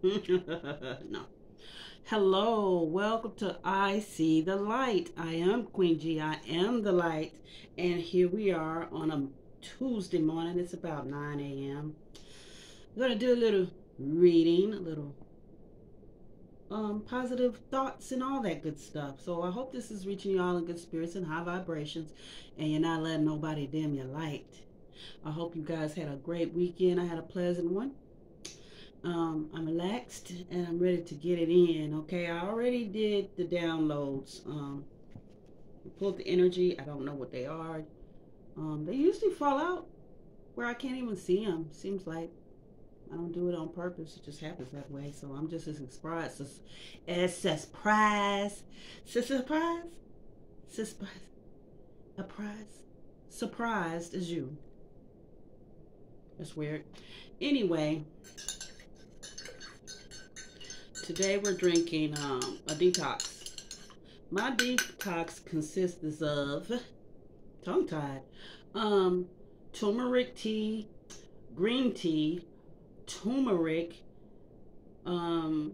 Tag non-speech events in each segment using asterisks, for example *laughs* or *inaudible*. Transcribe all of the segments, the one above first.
*laughs* no. Hello, welcome to Eye See the Light. I am Queen G. I am the light. And here we are on a Tuesday morning. It's about 9 a.m. I'm going to do a little reading, a little um, positive thoughts and all that good stuff. So I hope this is reaching y'all in good spirits and high vibrations and you're not letting nobody dim your light. I hope you guys had a great weekend. I had a pleasant one um, I'm relaxed and I'm ready to get it in. Okay, I already did the downloads. Um, pulled the energy. I don't know what they are. Um, they usually fall out where I can't even see them. Seems like I don't do it on purpose. It just happens that way. So I'm just as surprised as, as surprise, surprise, surprise, surprise, surprised as you. That's weird. Anyway, today we're drinking um, a detox. My detox consists of tongue-tied, um, turmeric tea, green tea, turmeric, um,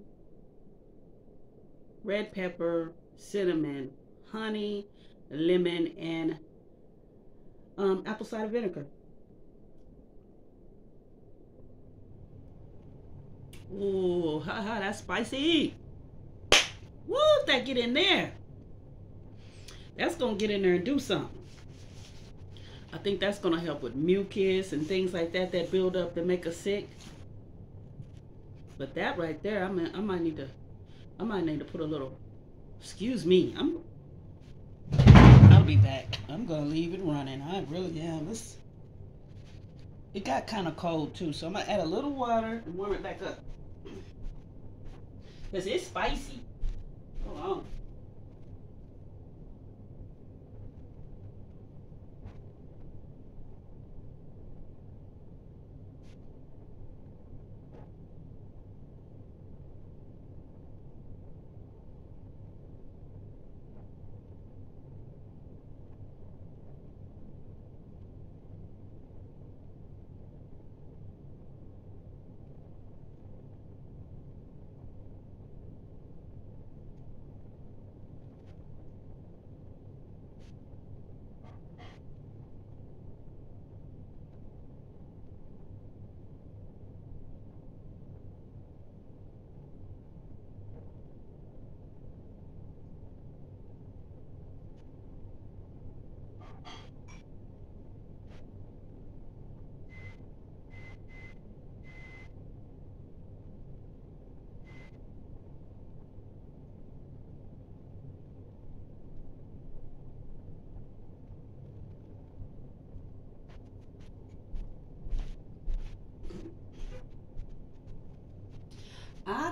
red pepper, cinnamon, honey, lemon, and um, apple cider vinegar. Ooh, haha, that's spicy. Woo, that get in there. That's gonna get in there and do something. I think that's gonna help with mucus and things like that that build up that make us sick. But that right there, I mean, I might need to, I might need to put a little. Excuse me, I'm. I'll be back. I'm gonna leave it running. I really am. This. It got kind of cold too, so I'm gonna add a little water and warm it back up. Cause it's spicy. Hold on.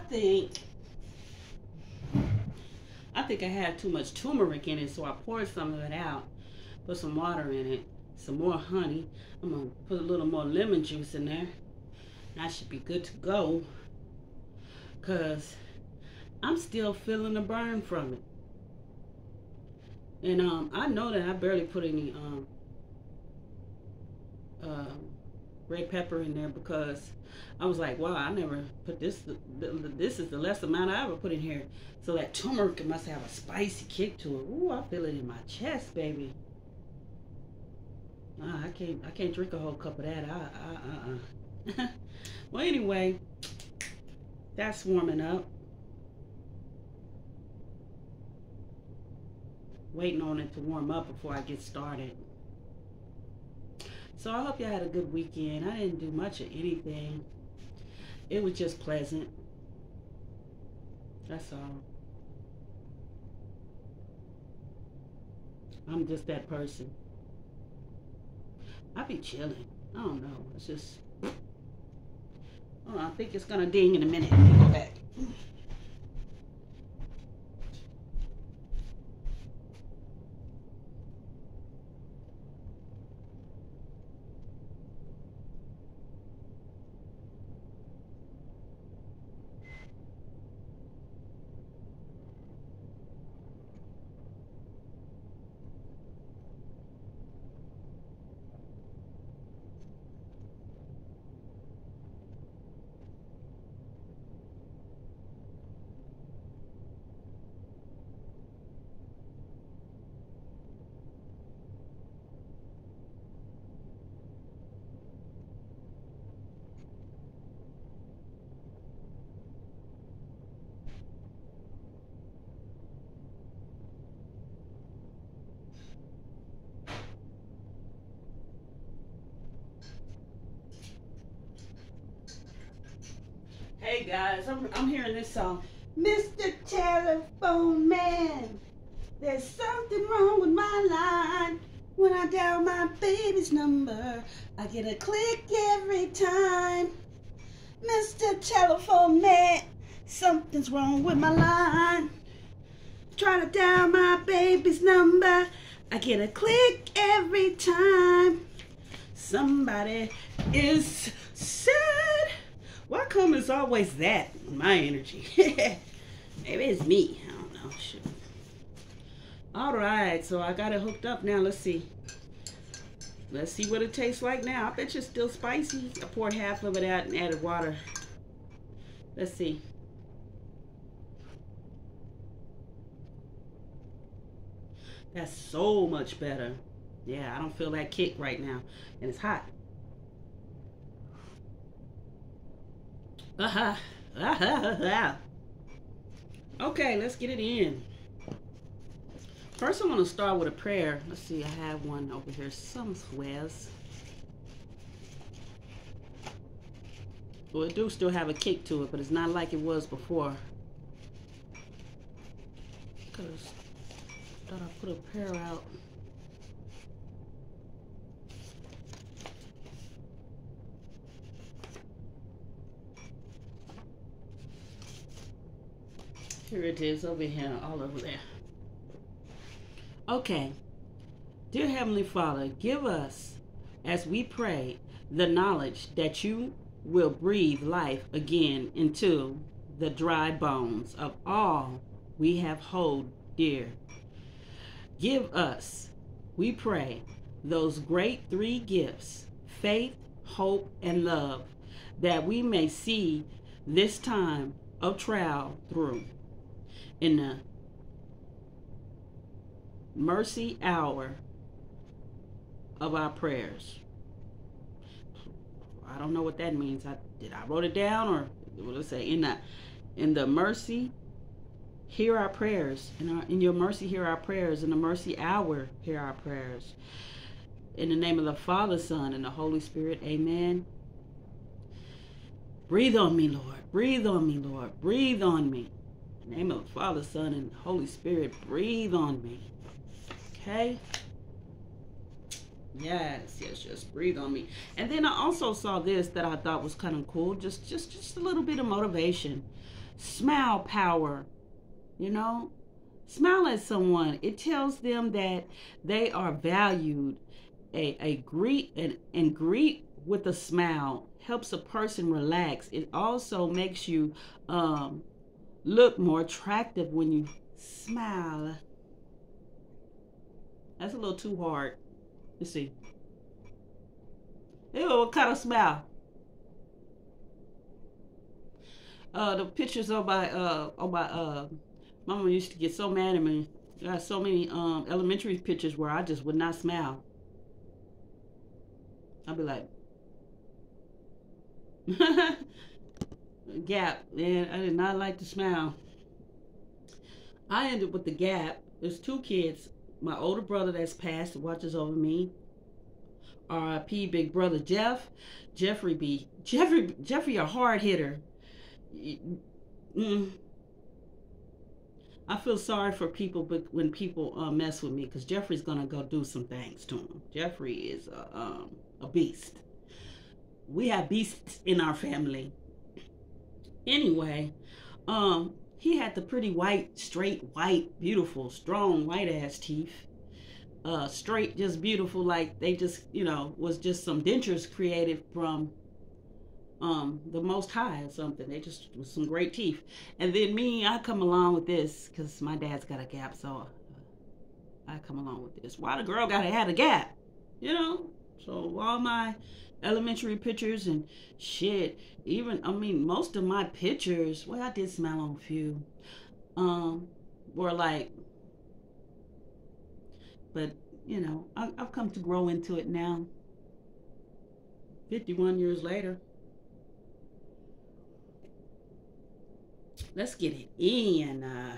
Think I think I had too much turmeric in it, so I poured some of it out, put some water in it, some more honey. I'm gonna put a little more lemon juice in there. That should be good to go. Cause I'm still feeling the burn from it. And um, I know that I barely put any um, uh, red pepper in there because I was like, wow, I never put this, this is the less amount I ever put in here. So that turmeric must have a spicy kick to it. Ooh, I feel it in my chest, baby. I can't, I can't drink a whole cup of that. I, I, uh, uh. *laughs* well, anyway, that's warming up. Waiting on it to warm up before I get started. So I hope y'all had a good weekend. I didn't do much of anything. It was just pleasant. That's all. I'm just that person. I be chilling. I don't know. It's just. Oh, I think it's gonna ding in a minute. Go back. Hey guys, I'm, I'm hearing this song. Mr. Telephone Man, there's something wrong with my line. When I dial my baby's number, I get a click every time. Mr. Telephone Man, something's wrong with my line. Trying to dial my baby's number, I get a click every time. Somebody is sad. Why come it's always that my energy? *laughs* Maybe it's me. I don't know. All right, so I got it hooked up now. Let's see. Let's see what it tastes like now. I bet it's still spicy. I poured half of it out and added water. Let's see. That's so much better. Yeah, I don't feel that kick right now. And it's hot. Uh-huh. *laughs* Okay, let's get it in. First, I'm going to start with a prayer. Let's see, I have one over here somewhere. Well, it do still have a kick to it, but it's not like it was before. Because thought I put a prayer out. Here it is over here, all over there. Okay. Dear Heavenly Father, give us, as we pray, the knowledge that you will breathe life again into the dry bones of all we have hold dear. Give us, we pray, those great three gifts faith, hope, and love that we may see this time of trial through in the mercy hour of our prayers. I don't know what that means. I did I wrote it down or what did it say? In the in the mercy hear our prayers. In our in your mercy hear our prayers. In the mercy hour hear our prayers. In the name of the Father Son and the Holy Spirit amen. Breathe on me Lord. Breathe on me Lord. Breathe on me name of the Father, Son, and Holy Spirit, breathe on me. Okay? Yes, yes, yes. Breathe on me. And then I also saw this that I thought was kind of cool. Just just just a little bit of motivation. Smile power. You know? Smile at someone. It tells them that they are valued. A, a greet and, and greet with a smile helps a person relax. It also makes you um, look more attractive when you smile. That's a little too hard. Let's see. Ew, what kind of smile? Uh, the pictures on my uh on my uh mama used to get so mad at me. I got so many um elementary pictures where I just would not smile. I'd be like *laughs* *laughs* gap, and I did not like to smile. I ended with the gap. There's two kids. My older brother that's passed watches over me. R.I.P. Big brother Jeff. Jeffrey B. Jeffrey Jeffrey a hard hitter. Mm. I feel sorry for people, but when people uh, mess with me, because Jeffrey's gonna go do some things to him. Jeffrey is a, um, a beast. We have beasts in our family Anyway, um, he had the pretty white, straight, white, beautiful, strong, white ass teeth. Uh, straight, just beautiful, like they just, you know, was just some dentures created from um the most high or something. They just was some great teeth. And then me i come along with this because my dad's got a gap so i come along with this. Why the girl gotta have a gap? You know? So all my elementary pictures and shit. Even I mean, most of my pictures, well, I did smile on a few, um, were like, but you know, I, I've come to grow into it now. 51 years later. Let's get it in. Uh,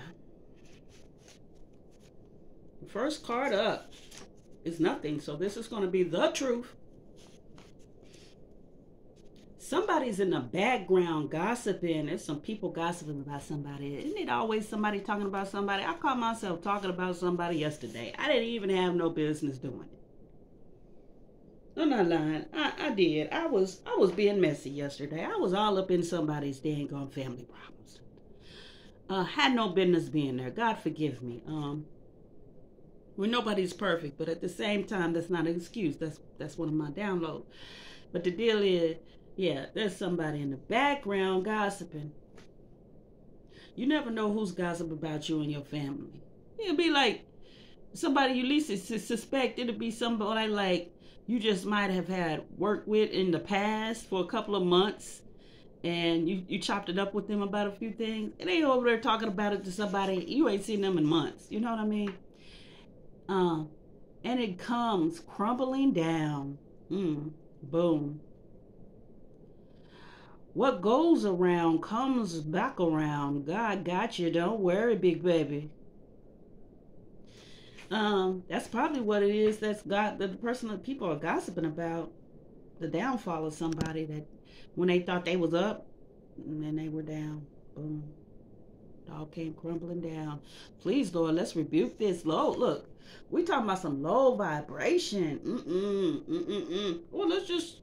first card up is nothing, so this is going to be the truth. Somebody's in the background gossiping. There's some people gossiping about somebody. Isn't it always somebody talking about somebody? I caught myself talking about somebody yesterday. I didn't even have no business doing it. I'm not lying. I, I did. I was I was being messy yesterday. I was all up in somebody's dang on family problems. Uh, had no business being there. God forgive me. Um, well, nobody's perfect, but at the same time, that's not an excuse. That's that's one of my downloads. But the deal is, yeah, there's somebody in the background gossiping. You never know who's gossiping about you and your family. It'll be like somebody you least suspect. It'll be somebody like you just might have had work with in the past for a couple of months and you, you chopped it up with them about a few things and they over there talking about it to somebody you ain't seen them in months you know what i mean um and it comes crumbling down mm, boom what goes around comes back around god got you don't worry big baby um, that's probably what it is. That's got the person that people are gossiping about the downfall of somebody that when they thought they was up, and then they were down. Boom. It all came crumbling down. Please, Lord, let's rebuke this. Low, look, we talking about some low vibration. Mm-mm, mm-mm-mm. Well, let's just,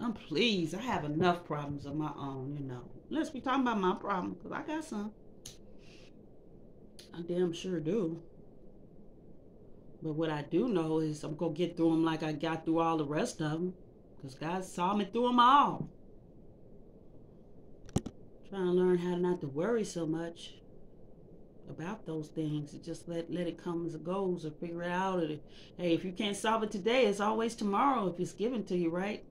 I'm pleased. I have enough problems of my own, you know. Let's be talking about my problem, because I got some. I damn sure do. But what I do know is I'm going to get through them like I got through all the rest of them. Because God saw me through them all. Trying to learn how not to worry so much about those things. Just let, let it come as it goes or figure it out. Hey, if you can't solve it today, it's always tomorrow if it's given to you, right?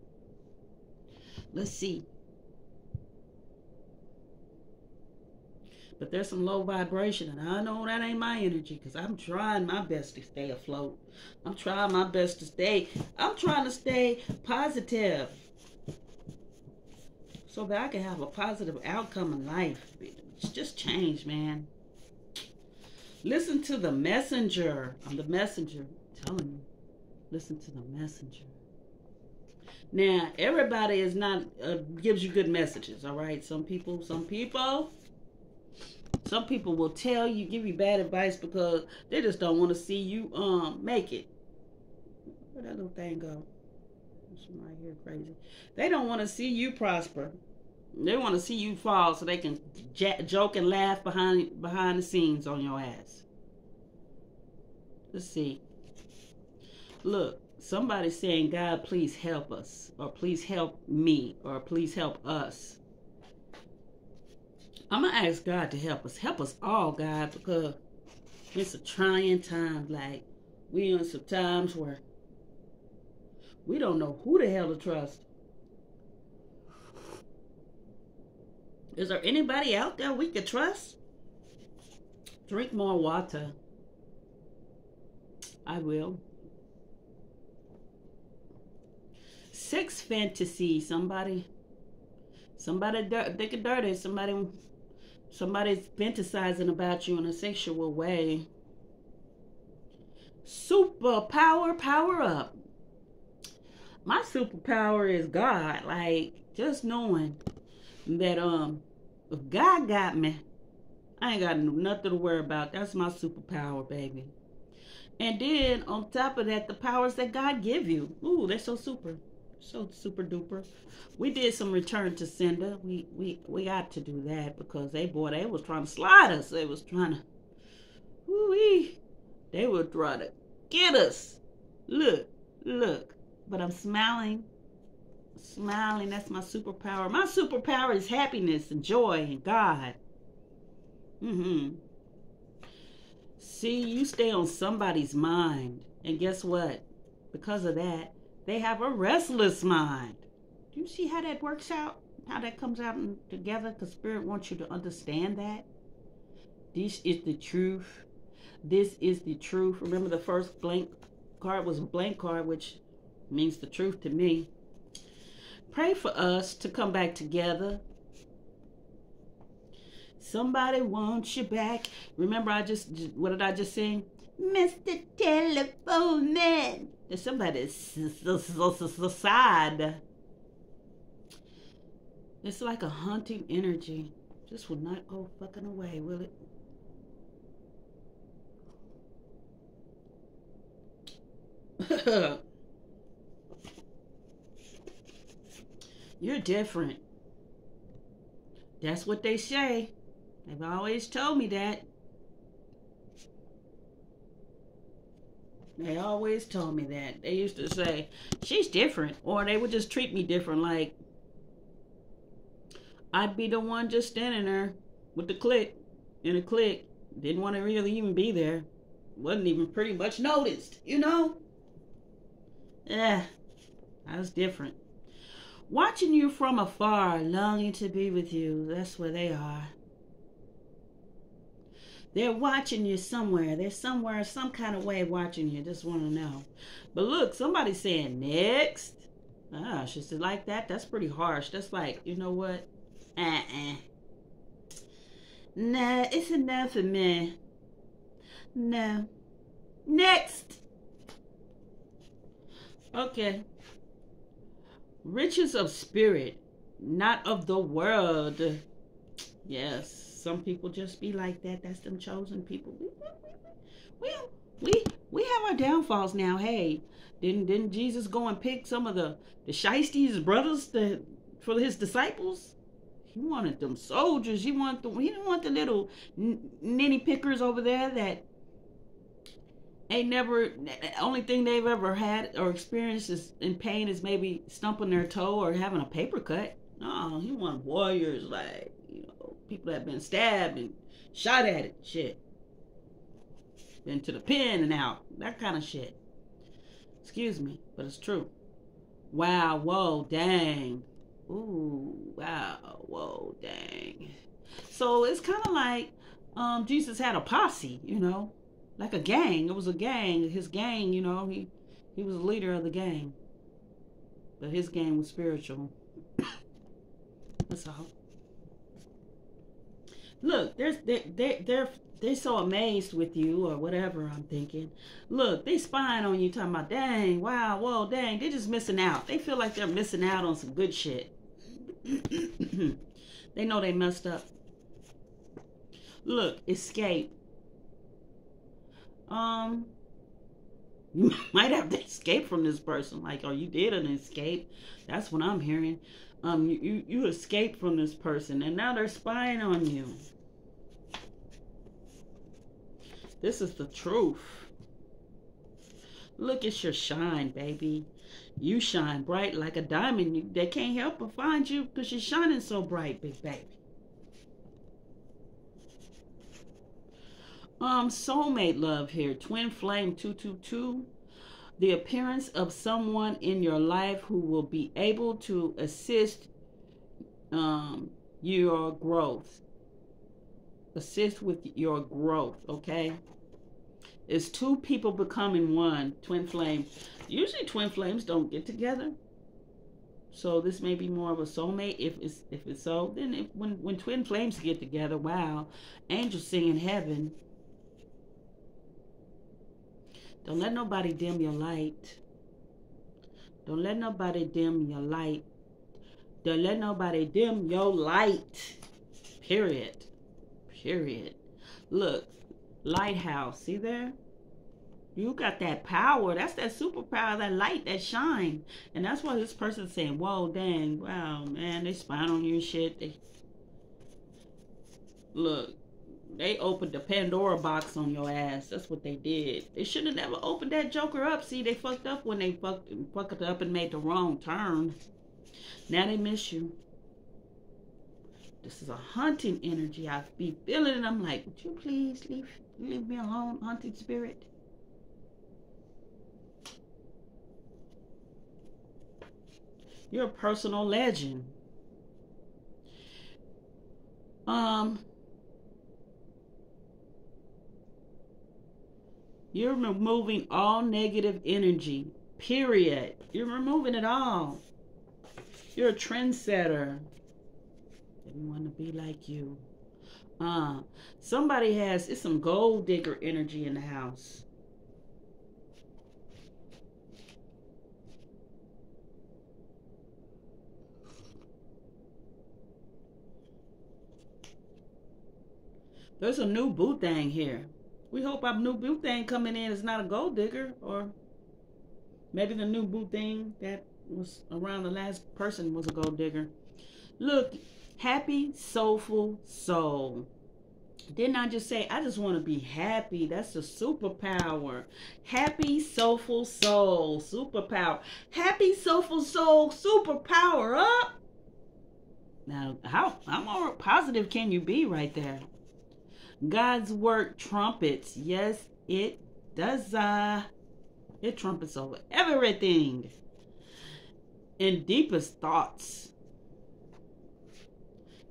Let's see. but there's some low vibration and i know that ain't my energy because i'm trying my best to stay afloat. I'm trying my best to stay i'm trying to stay positive so that i can have a positive outcome in life. It's just change man. Listen to the messenger. I'm the messenger I'm telling you. Listen to the messenger now everybody is not uh, gives you good messages all right some people some people some people will tell you, give you bad advice because they just don't want to see you um make it. Where that little thing go? right here crazy. They don't want to see you prosper. They want to see you fall so they can joke and laugh behind behind the scenes on your ass. Let's see. Look, somebody's saying, God, please help us, or please help me, or please help us. I'm gonna ask God to help us. Help us all, God, because it's a trying time. Like we're in some times where we don't know who the hell to trust. Is there anybody out there we could trust? Drink more water. I will. Sex fantasy. Somebody. Somebody dick dirty. Somebody Somebody's fantasizing about you in a sexual way. Superpower, power power up. My superpower is God. Like just knowing that um if God got me, I ain't got nothing to worry about. That's my superpower, baby. And then on top of that, the powers that God give you. Ooh, they're so super so super duper. We did some return to sender. We we we got to do that because they boy they was trying to slide us. They was trying to, woo-wee. they were trying to get us. Look, look. But I'm smiling, smiling. That's my superpower. My superpower is happiness and joy and God. Mm-hmm. See, you stay on somebody's mind, and guess what? Because of that, they have a restless mind. Do you see how that works out? How that comes out together? Because Spirit wants you to understand that. This is the truth. This is the truth. Remember, the first blank card was a blank card, which means the truth to me. Pray for us to come back together. Somebody wants you back. Remember, I just, what did I just sing? Mr. Telephone Man. There's somebody sad. It's like a haunting energy. Just will not go fucking away, will it? *laughs* You're different. That's what they say. They've always told me that. They always told me that. They used to say, she's different. Or they would just treat me different. Like, I'd be the one just standing there with the click in a click. Didn't want to really even be there. Wasn't even pretty much noticed, you know? Yeah, I was different. Watching you from afar, longing to be with you. That's where they are. They're watching you somewhere. They're somewhere, some kind of way watching you. Just want to know. But look, somebody's saying next. Ah, she said like that. That's pretty harsh. That's like, you know what? Uh-uh. Nah, it's enough for me. No. Next. Okay. Riches of spirit, not of the world. Yes, some people just be like that. That's them chosen people. We we we have our downfalls now. Hey, didn't didn't Jesus go and pick some of the the shisties brothers for his disciples? He wanted them soldiers. He wanted the, he didn't want the little ninny pickers over there that ain't never only thing they've ever had or experienced is in pain is maybe stumping their toe or having a paper cut. No, he wanted warriors like people that have been stabbed and shot at it, shit, been to the pen and out, that kind of shit. Excuse me, but it's true. Wow, whoa, dang. Ooh, wow, whoa, dang. So it's kind of like um, Jesus had a posse, you know, like a gang. It was a gang. His gang, you know, he he was a leader of the gang. But his gang was spiritual. *coughs* That's all. Look, there's they they they're they're so amazed with you or whatever I'm thinking. Look, they spying on you talking about dang, wow, whoa, dang, they're just missing out. They feel like they're missing out on some good shit. *clears throat* they know they messed up. Look, escape um you *laughs* might have to escape from this person. Like or you did an escape. That's what i'm hearing. Um you, you you escaped from this person and now they're spying on you. This is the truth. Look at your shine baby. You shine bright like a diamond. They can't help but find you because you're shining so bright big baby Um, soulmate love here. Twin flame 222. The appearance of someone in your life who will be able to assist um, your growth. Assist with your growth, okay? It's two people becoming one, twin flame. Usually twin flames don't get together. So this may be more of a soulmate. If it's if it's so, then if, when when twin flames get together, wow, angels sing in heaven don't let nobody dim your light. Don't let nobody dim your light. Don't let nobody dim your light. Period. Period. Look, lighthouse. See there? You got that power. That's that superpower, that light, that shine. And that's why this person's saying, whoa, dang, wow, man, they spying on you and shit. They... Look, they opened the Pandora box on your ass. That's what they did. They should have never opened that Joker up. See, they fucked up when they fucked, fucked up and made the wrong turn. Now they miss you. This is a hunting energy. I be feeling it. I'm like, would you please leave, leave me alone, hunting spirit? You're a personal legend. Um, You're removing all negative energy, period. You're removing it all. You're a trendsetter. They want to be like you. Uh, somebody has, it's some gold digger energy in the house. There's a new boot thing here. We hope our new boo thing coming in is not a gold digger or maybe the new boo thing that was around the last person was a gold digger. Look, happy, soulful soul. Didn't I just say, I just want to be happy? That's a superpower. Happy, soulful soul, superpower. Happy, soulful soul, superpower up. Now, how, how more positive can you be right there? God's work trumpets. Yes, it does. Uh, it trumpets over everything. In deepest thoughts.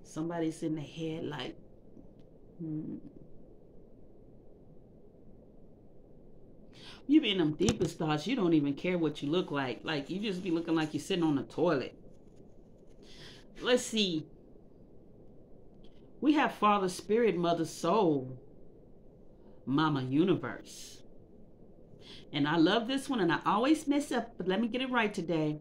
Somebody's in the head like, hmm. You be in them deepest thoughts, you don't even care what you look like. Like you just be looking like you're sitting on the toilet. Let's see. We have Father Spirit, Mother Soul, Mama Universe. And I love this one, and I always mess up, but let me get it right today.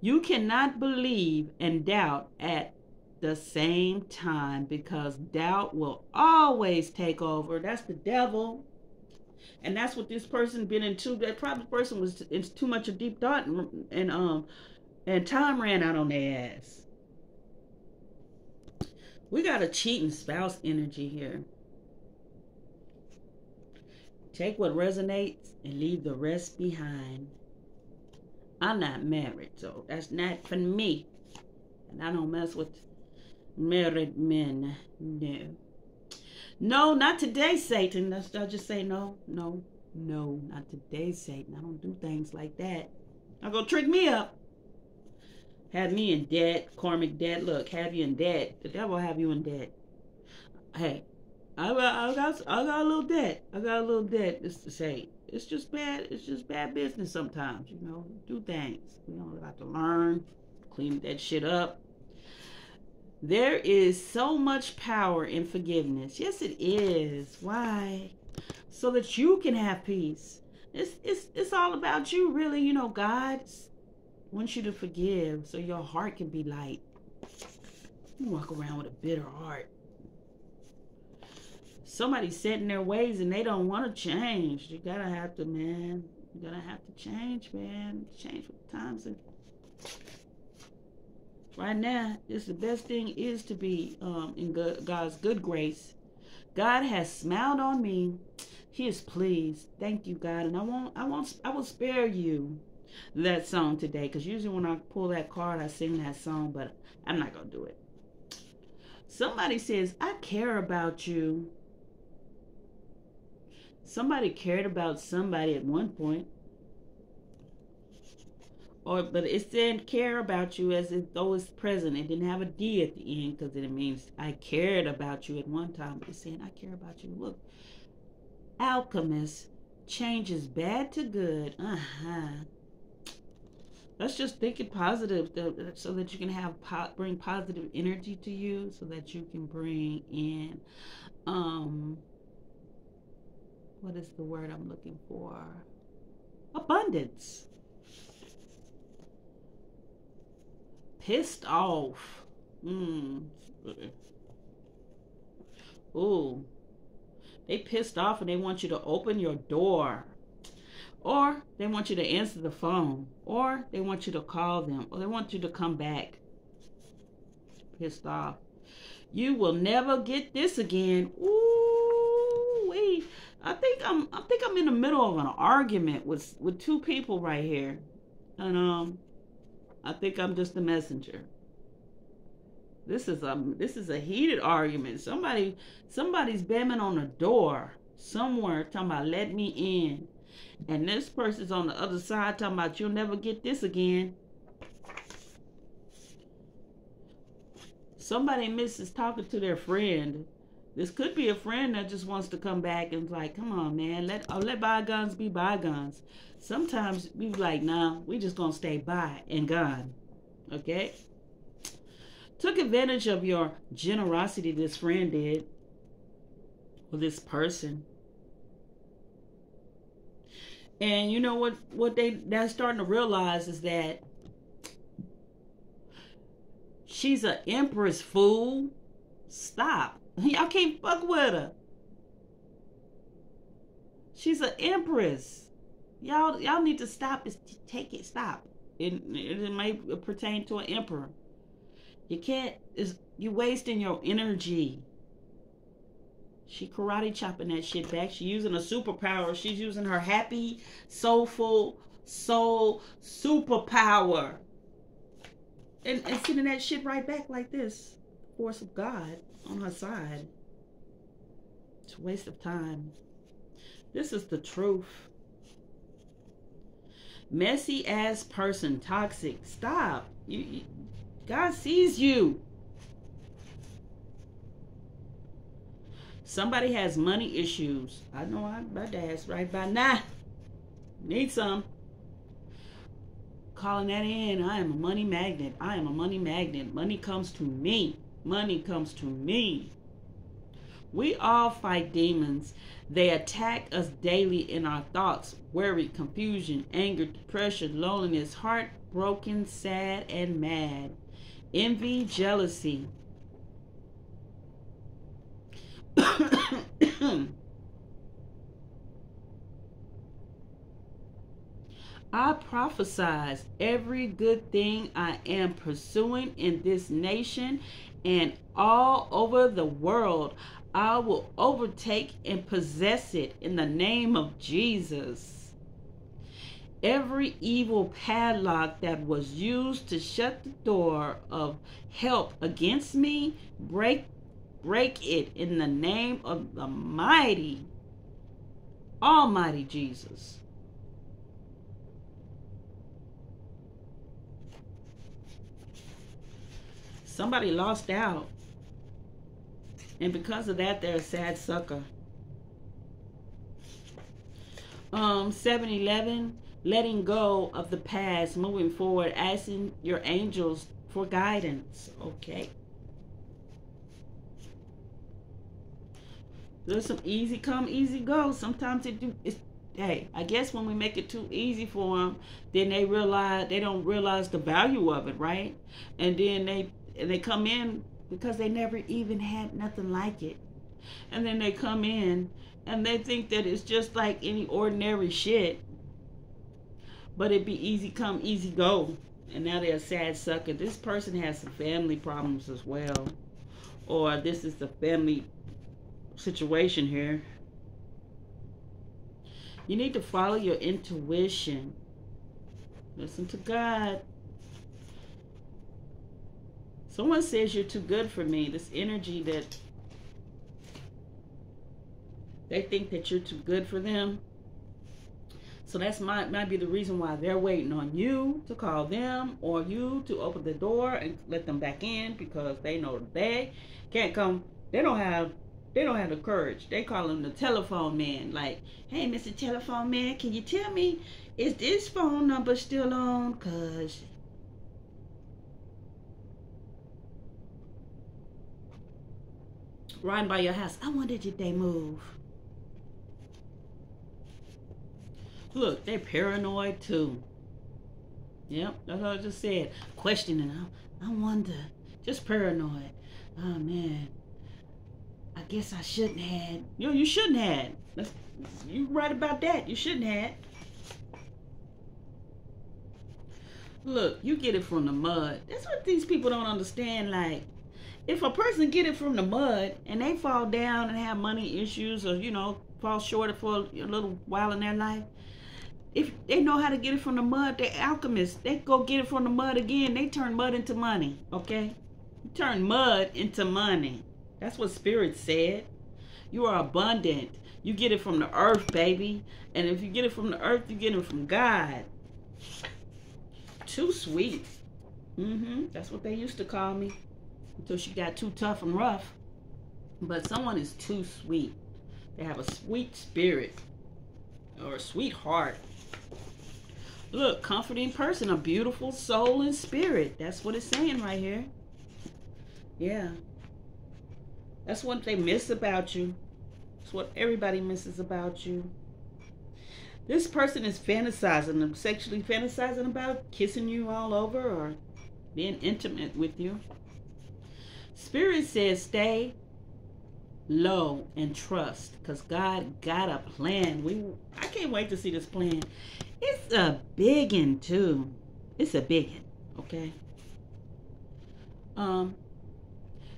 You cannot believe and doubt at the same time because doubt will always take over. That's the devil. And that's what this person been into. That probably person was in too much of deep thought and, and um and time ran out on their ass. We got a cheating spouse energy here. Take what resonates and leave the rest behind. I'm not married, so that's not for me. And I don't mess with married men. No. No, not today, Satan. I'll just say no, no, no, not today, Satan. I don't do things like that. I'll go trick me up. Have me in debt, karmic debt. Look, have you in debt. The devil have you in debt. Hey, I got, I got, I got a little debt. I got a little debt. Just to say, it's just bad. It's just bad business sometimes. You know, do things. You know, got to learn, clean that shit up. There is so much power in forgiveness. Yes, it is. Why? So that you can have peace. It's it's it's all about you, really. You know, Wants you to forgive so your heart can be light. You walk around with a bitter heart. Somebody's set in their ways and they don't want to change. You gotta have to, man. You gotta have to change, man. Change with the times. And right now, this the best thing is to be um, in God's good grace. God has smiled on me. He is pleased. Thank you, God, and I won't. I won't. I will spare you that song today because usually when I pull that card, I sing that song, but I'm not going to do it. Somebody says, I care about you. Somebody cared about somebody at one point. Or, but it said care about you as if though it's present. It didn't have a D at the end because it means I cared about you at one time. It's saying I care about you. Look, alchemist changes bad to good. Uh huh let's just think it positive so that you can have bring positive energy to you so that you can bring in um what is the word i'm looking for abundance pissed off mm. Ooh. They pissed off and they want you to open your door or they want you to answer the phone, or they want you to call them, or they want you to come back. Pissed off. You will never get this again. Ooh, wait. I think I'm I think I'm in the middle of an argument with with two people right here. And um I think I'm just a messenger. This is a this is a heated argument. Somebody somebody's banging on the door somewhere talking about let me in and this person's on the other side talking about you'll never get this again. Somebody misses talking to their friend. This could be a friend that just wants to come back and like, come on, man, let oh, let bygones be bygones. Sometimes we like, nah, we just gonna stay by and gone. Okay? Took advantage of your generosity, this friend did, or this person. And you know what what they they're starting to realize is that she's an empress fool. Stop. *laughs* Y'all can't fuck with her. She's an empress. Y'all y'all need to stop it. Take it. Stop. It, it may pertain to an emperor. You can't. Is you wasting your energy. She karate chopping that shit back. She using a superpower. She's using her happy, soulful, soul superpower. And, and sending that shit right back like this. Force of God on her side. It's a waste of time. This is the truth. Messy ass person, toxic. Stop. You, you, God sees you. Somebody has money issues. I know I, my dad's right by now. Need some. Calling that in. I am a money magnet. I am a money magnet. Money comes to me. Money comes to me. We all fight demons. They attack us daily in our thoughts, worry, confusion, anger, depression, loneliness, heartbroken, sad, and mad, envy, jealousy. *coughs* I prophesize every good thing I am pursuing in this nation and all over the world. I will overtake and possess it in the name of Jesus. Every evil padlock that was used to shut the door of help against me, break break it in the name of the mighty almighty Jesus. Somebody lost out and because of that, they're a sad sucker. Um, 7-Eleven, letting go of the past, moving forward, asking your angels for guidance. Okay. There's some easy come, easy go. Sometimes it do. It's, hey, I guess when we make it too easy for them, then they realize they don't realize the value of it, right? And then they they come in because they never even had nothing like it. And then they come in and they think that it's just like any ordinary shit. But it'd be easy come, easy go. And now they're a sad sucker. This person has some family problems as well. Or this is the family situation here. You need to follow your intuition. Listen to God. Someone says you're too good for me. This energy that they think that you're too good for them. So that's might might be the reason why they're waiting on you to call them or you to open the door and let them back in because they know they can't come. They don't have they don't have the courage. They call him the telephone man. Like, hey, Mr. Telephone Man, can you tell me is this phone number still on? Cause riding by your house. I wonder did they move? Look, they're paranoid too. Yep, that's what I just said. Questioning. I, I wonder. Just paranoid. Oh man. I guess I shouldn't have. You you shouldn't have. You right about that. You shouldn't have. Look, you get it from the mud. That's what these people don't understand. Like, if a person get it from the mud and they fall down and have money issues or you know fall short for a little while in their life if they know how to get it from the mud they're alchemists they go get it from the mud again they turn mud into money okay turn mud into money that's what spirit said you are abundant you get it from the earth baby and if you get it from the earth you get it from god too sweet mm-hmm that's what they used to call me until she got too tough and rough. But someone is too sweet. They have a sweet spirit or a sweet heart. Look, comforting person, a beautiful soul and spirit. That's what it's saying right here. Yeah. That's what they miss about you. It's what everybody misses about you. This person is fantasizing, them, sexually fantasizing about kissing you all over or being intimate with you. Spirit says stay. low and trust because God got a plan. We I can't wait to see this plan. It's a big one too. It's a big one, okay? Um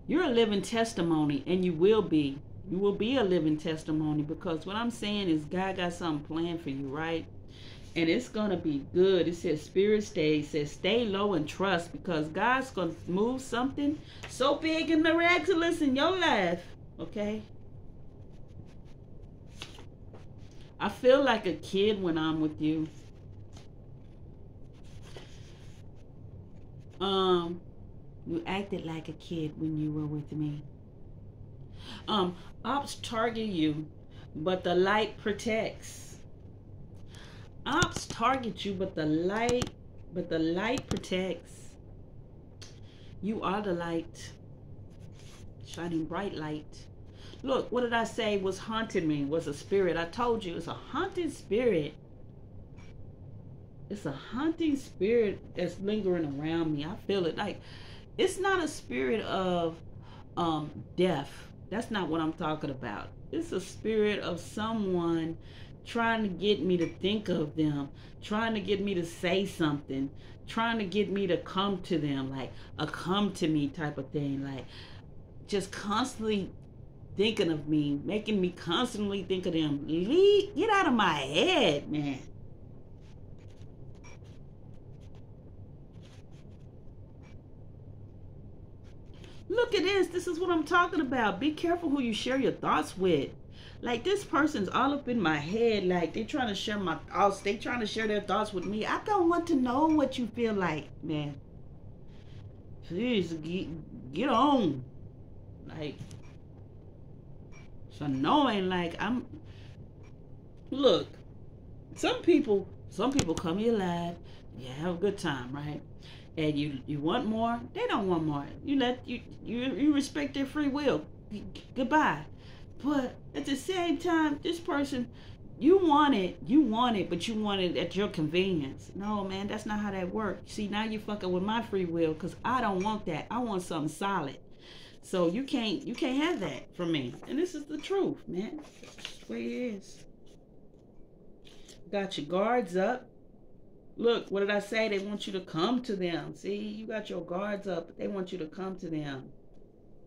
you're a living testimony and you will be. You will be a living testimony because what I'm saying is God got something planned for you, right? and it's gonna be good. It says spirit stay. It says stay low and trust because God's gonna move something so big and miraculous in your life. Okay. I feel like a kid when I'm with you. Um, you acted like a kid when you were with me. Um, ops target you, but the light protects ops target you, but the light, but the light protects. You are the light, shining bright light. Look, what did I say was haunting me? Was a spirit. I told you it's a haunting spirit. It's a haunting spirit that's lingering around me. I feel it. Like it's not a spirit of um death. That's not what I'm talking about. It's a spirit of someone trying to get me to think of them, trying to get me to say something, trying to get me to come to them, like a come to me type of thing, like just constantly thinking of me, making me constantly think of them. Leave, get out of my head, man. Look at this. This is what I'm talking about. Be careful who you share your thoughts with. Like this person's all up in my head. Like they're trying to share my thoughts. They trying to share their thoughts with me. I don't want to know what you feel like, man. Please get, get on. Like it's annoying. Like I'm. Look, some people, some people come here live. You have a good time, right? And you you want more. They don't want more. You let you you you respect their free will. Goodbye. But at the same time, this person, you want it, you want it, but you want it at your convenience. No, man, that's not how that works. See, now you're fucking with my free will because I don't want that. I want something solid. So you can't you can't have that from me. And this is the truth, man. That's the way it is. Got your guards up. Look, what did I say? They want you to come to them. See, you got your guards up. They want you to come to them.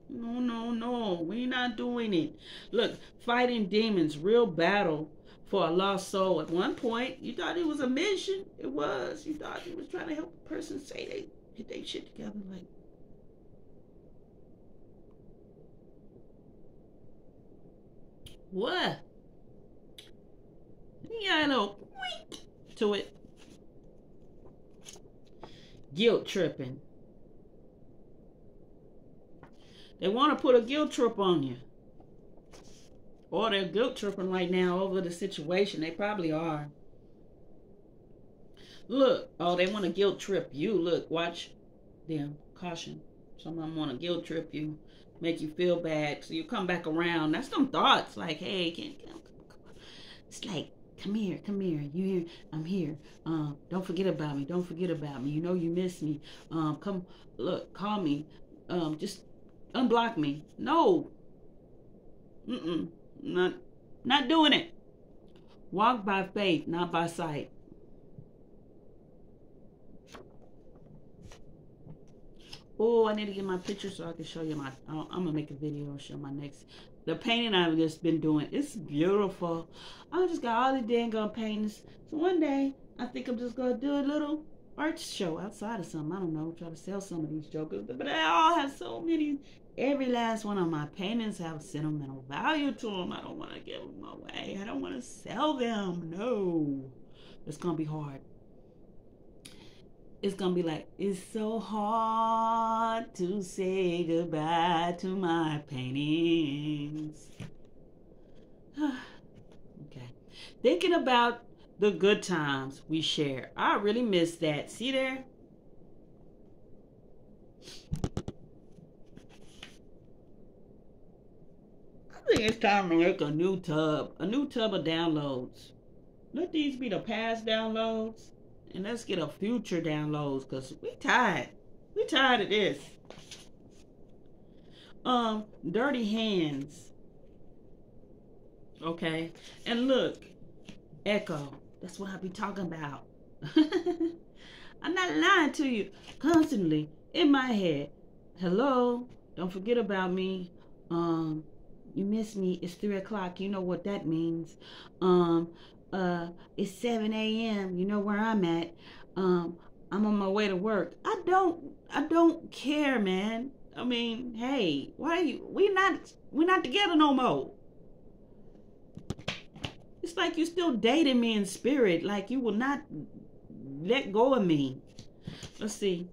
No, no, no. We're not doing it. Look, fighting demons, real battle for a lost soul. At one point, you thought it was a mission. It was. You thought he was trying to help a person say they get their shit together. Like, what? You got a little to it. Guilt tripping. They want to put a guilt trip on you. Or they're guilt tripping right now over the situation. They probably are. Look, oh, they want to guilt trip you. Look, watch them. Caution. Some of them want to guilt trip you, make you feel bad. So you come back around. That's some thoughts. Like, hey, can, can, it's like, come here, come here. You here? I'm here. Um, don't forget about me. Don't forget about me. You know you miss me. Um, come, look, call me. Um, just unblock me. No. Mm-mm. Not, not doing it. Walk by faith, not by sight. Oh, I need to get my picture so I can show you my. I'm gonna make a video and show my next. The painting I've just been doing. It's beautiful. I just got all the dang gun paintings. So one day I think I'm just gonna do a little art show outside of something. I don't know. Try to sell some of these jokers, but they all have so many Every last one of my paintings have sentimental value to them. I don't want to give them away. I don't want to sell them. No. It's going to be hard. It's to be like, it's so hard to say goodbye to my paintings. *sighs* okay. Thinking about the good times we share. I really miss that. See there? I think it's time to make a new tub, a new tub of downloads. Let these be the past downloads, and let's get a future downloads, because we tired. We tired of this. Um, dirty hands. Okay? And look, echo. That's what I be talking about. *laughs* I'm not lying to you. Constantly in my head. Hello, don't forget about me. Um, you miss me. It's three o'clock. You know what that means. Um, uh, it's 7 a.m. You know where I'm at. Um, I'm on my way to work. I don't, I don't care, man. I mean, hey, why are you? We not, we not together no more. It's like you still dating me in spirit. Like you will not let go of me. Let's see.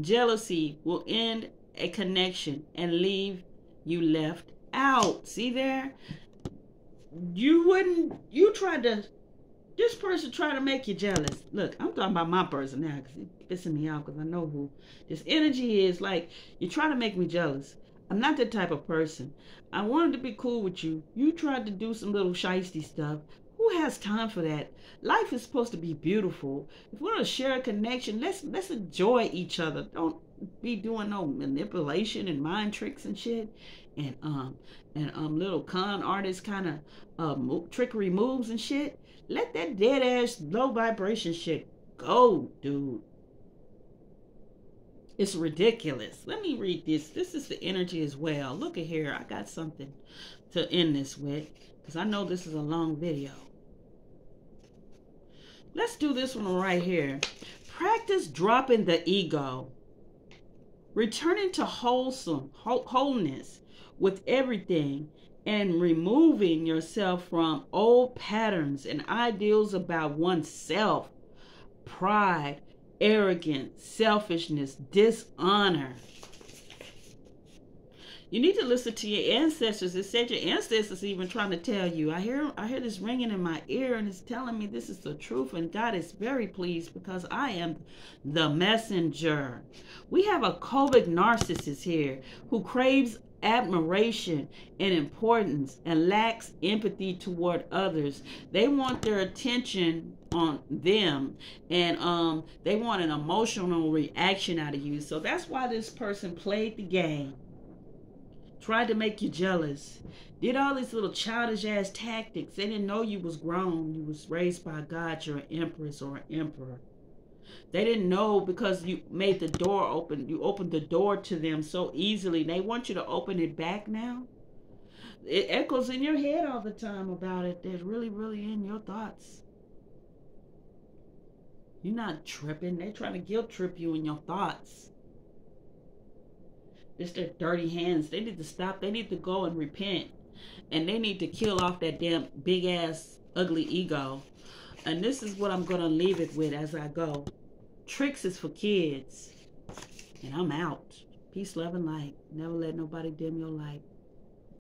Jealousy will end a connection and leave you left out. See there? You wouldn't, you tried to, this person tried to make you jealous. Look, I'm talking about my person now because it's pissing me off because I know who this energy is. Like, you're trying to make me jealous. I'm not that type of person. I wanted to be cool with you. You tried to do some little shisty stuff. Who has time for that? Life is supposed to be beautiful. If we're gonna share a connection, let's let's enjoy each other. Don't be doing no manipulation and mind tricks and shit, and um and um little con artist kind of uh, trickery moves and shit. Let that dead ass low vibration shit go, dude. It's ridiculous. Let me read this. This is the energy as well. Look at here. I got something to end this with because I know this is a long video. Let's do this one right here. Practice dropping the ego. Returning to wholesome wholeness with everything and removing yourself from old patterns and ideals about oneself, pride, arrogance, selfishness, dishonor. You need to listen to your ancestors. It said your ancestors even trying to tell you. I hear I hear this ringing in my ear and it's telling me this is the truth and God is very pleased because I am the messenger. We have a covert narcissist here who craves admiration and importance and lacks empathy toward others. They want their attention on them and um they want an emotional reaction out of you. So that's why this person played the game. Tried to make you jealous. Did all these little childish ass tactics. They didn't know you was grown. You was raised by God. You're an empress or an emperor. They didn't know because you made the door open. You opened the door to them so easily. They want you to open it back now. It echoes in your head all the time about it. They're really, really in your thoughts. You're not tripping. They're trying to guilt trip you in your thoughts. It's their dirty hands. They need to stop. They need to go and repent. And they need to kill off that damn big ass ugly ego. And this is what I'm going to leave it with as I go. Tricks is for kids. And I'm out. Peace, love, and light. Never let nobody dim your light.